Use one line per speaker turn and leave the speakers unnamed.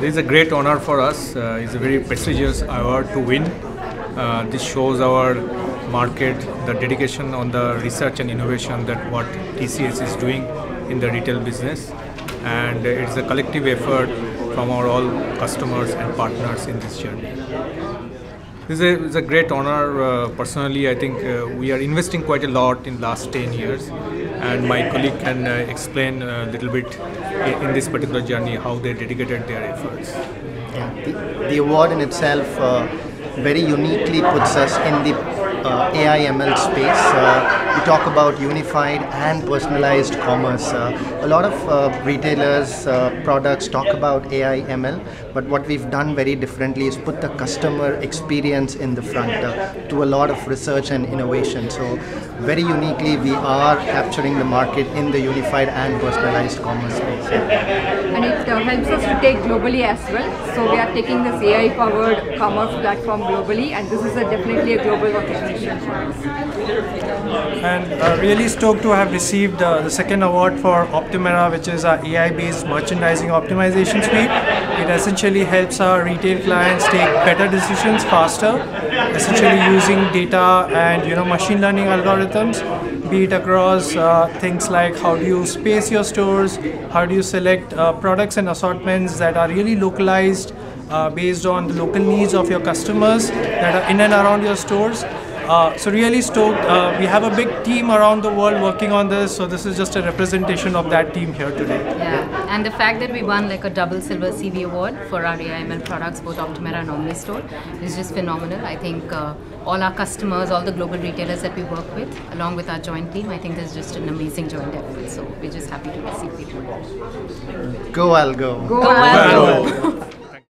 This is a great honor for us. Uh, it's a very prestigious award to win. Uh, this shows our market, the dedication on the research and innovation that what TCS is doing in the retail business, and it's a collective effort from our all customers and partners in this journey. This is a, a great honor. Uh, personally, I think uh, we are investing quite a lot in the last 10 years, and my colleague can uh, explain a little bit in, in this particular journey how they dedicated their efforts.
Yeah, the, the award in itself uh, very uniquely puts us in the uh, AI ML space. Uh, we talk about unified and personalized commerce. Uh, a lot of uh, retailers, uh, products talk about AI ML, but what we've done very differently is put the customer experience in the front uh, to a lot of research and innovation. So, very uniquely, we are capturing the market in the unified and personalized commerce space.
And it helps us to take globally as well. So, we are taking this AI powered commerce platform globally, and this is a definitely a global us.
And uh, really stoked to have received uh, the second award for Optumera, which is our AI-based merchandising optimization suite. It essentially helps our retail clients take better decisions faster, essentially using data and you know machine learning algorithms, be it across uh, things like how do you space your stores, how do you select uh, products and assortments that are really localized uh, based on the local needs of your customers that are in and around your stores. Uh, so really stoked. Uh, we have a big team around the world working on this. So this is just a representation of that team here today.
Yeah, and the fact that we won like a double silver Stevie award for our AIML products, both Optumera and OmniStore, is just phenomenal. I think uh, all our customers, all the global retailers that we work with, along with our joint team, I think this is just an amazing joint effort. So we're just happy to receive the award.
Go, I'll go.
Go,
Go,
Al.
Al.
Well,